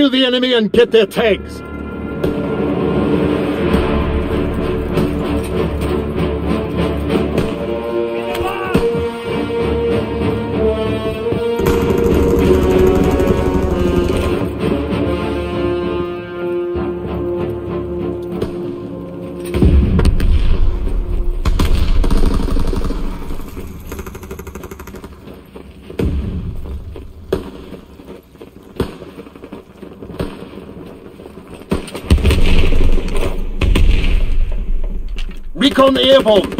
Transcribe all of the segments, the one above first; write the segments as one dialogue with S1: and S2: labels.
S1: Kill the enemy and get their tags. Recon the airborne.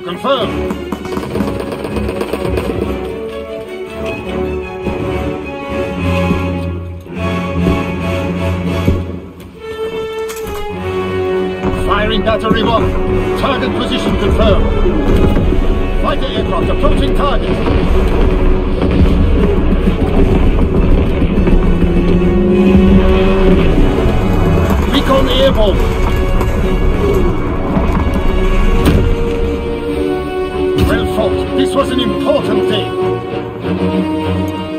S1: Confirmed. Firing battery one. Target position confirmed. Fighter aircraft approaching target. Recon airborne. This was an important day.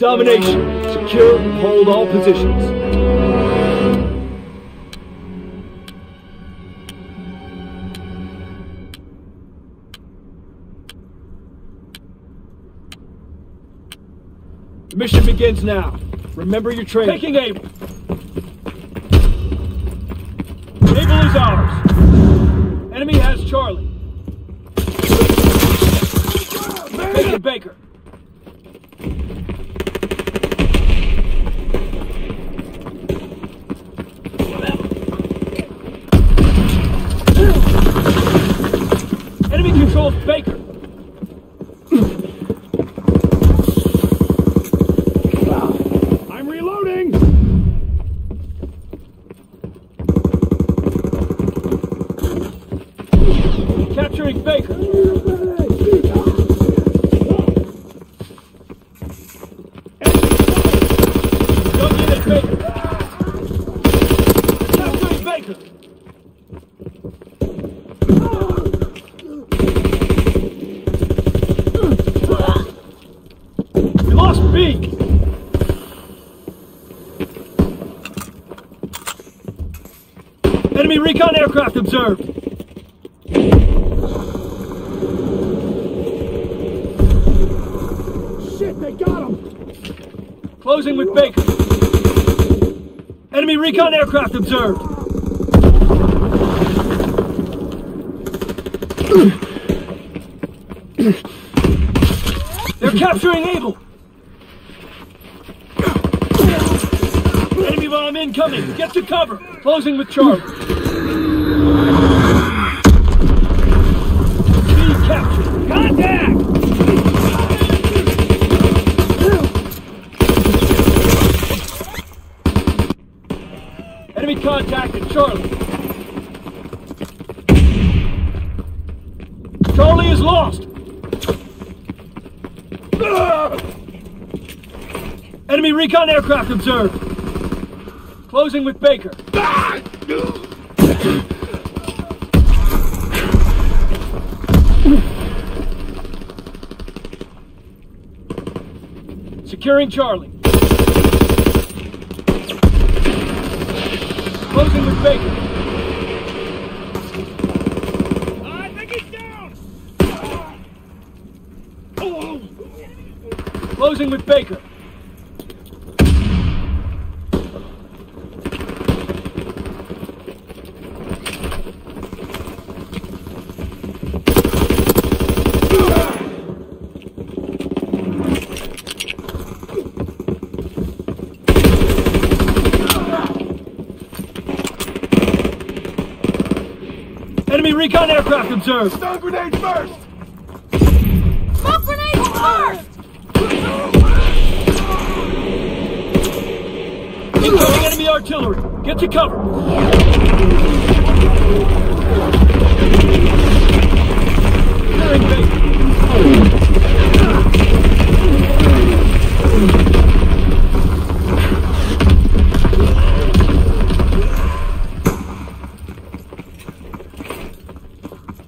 S2: Domination. Secure hold all positions. The mission begins now. Remember your training. Taking Able. Able is ours. Enemy has Charlie. Taking Baker. Controls Baker. B. Enemy recon aircraft observed.
S1: Shit, they got him!
S2: Closing with Baker. Enemy recon aircraft observed. They're capturing Able. Incoming. Get to cover. Closing with Charlie. B captured. Contact! Enemy contact Charlie. Charlie is lost. Enemy recon aircraft observed. Closing with Baker. Securing Charlie. Closing with Baker.
S1: I think he's down!
S2: Closing with Baker. Enemy recon aircraft observed.
S1: Stun grenade first!
S3: Smoke grenades ah! first!
S2: Incoming enemy artillery. Get to cover. Clearing Baker.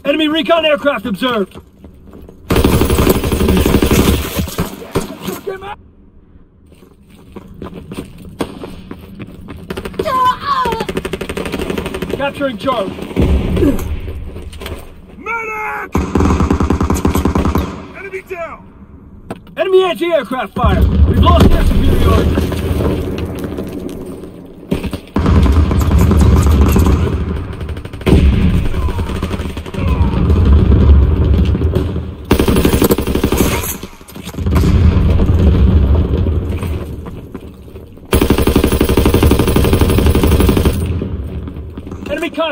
S2: Enemy recon aircraft observed. Capturing Charlie.
S1: Medic! Enemy down!
S2: Enemy anti-aircraft fire. We've lost air superiority.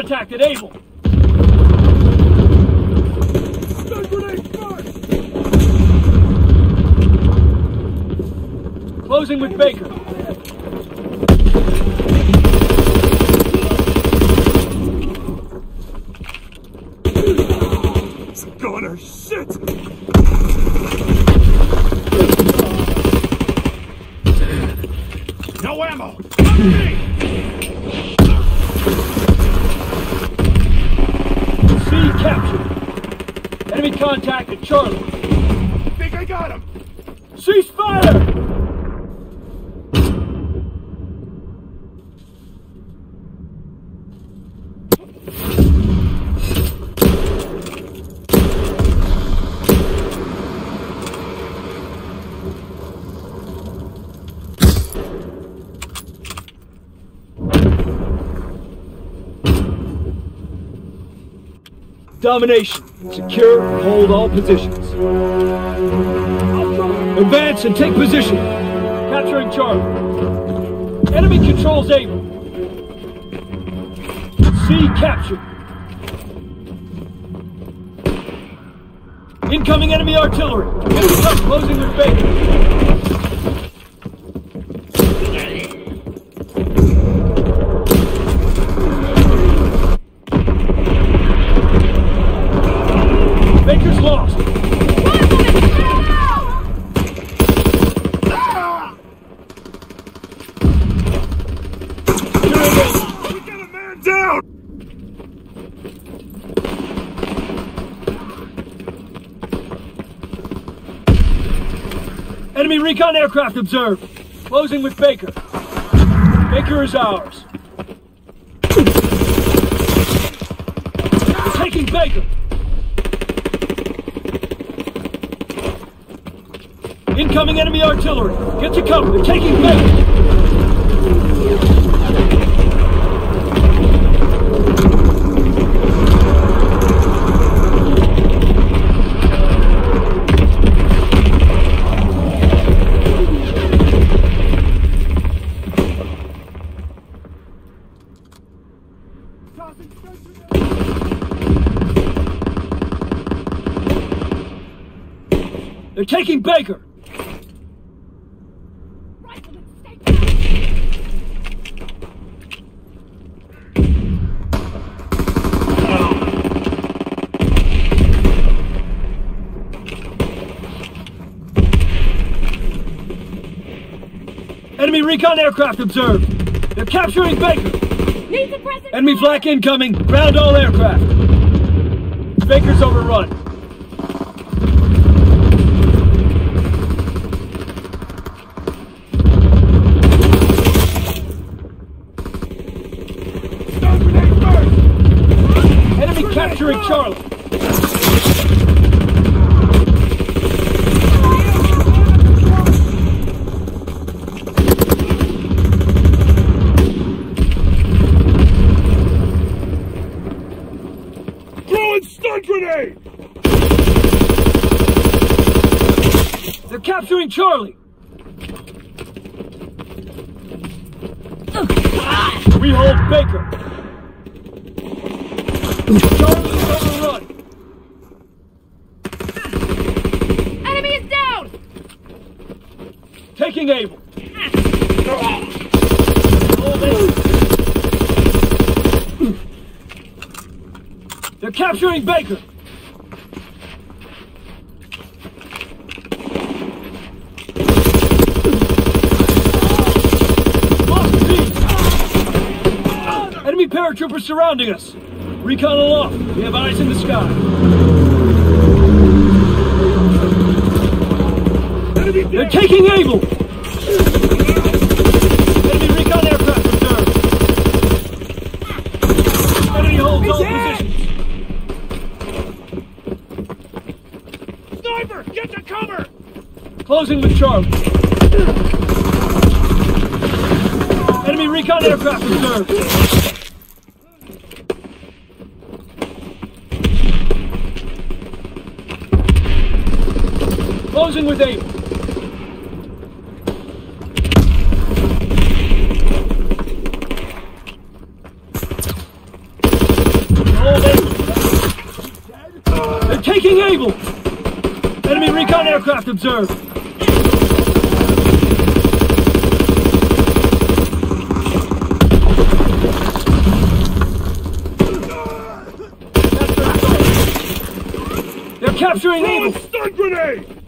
S2: Enemy contacted Able. Closing with Baker.
S1: Gunner, shit! No ammo! Cover me!
S2: C captured. Enemy Charlie.
S1: Think I got him!
S2: Cease fire! Domination. Secure and hold all positions. Advance and take position. Capturing Charlie. Enemy controls Able. C captured. Incoming enemy artillery. Enemy closing with Baker.
S4: Down!
S2: Enemy recon aircraft observed. Closing with Baker. Baker is ours. We're taking Baker. Incoming enemy artillery. Get to cover. They're taking Baker. They're taking Baker.
S3: Rifleman, stay down!
S2: Enemy recon aircraft observed. They're capturing Baker. Enemy flak incoming. Ground all aircraft. Baker's overrun.
S4: Stun grenade first!
S2: Enemy capturing
S4: Throwing stun grenade!
S2: They're capturing Charlie. We hold Baker.
S3: Enemy is down!
S2: Taking Able. They're capturing Baker. Enemy paratroopers surrounding us. Recon aloft. We have eyes in the sky. They're taking Able. Enemy recon aircraft observed. Enemy holds all positions.
S4: Sniper! Get to cover!
S2: Closing with Charlie. Enemy recon aircraft observed. Closing with Able. They're taking Able. Enemy recon aircraft observed. They're capturing Able.
S4: stun grenade!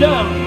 S2: Locked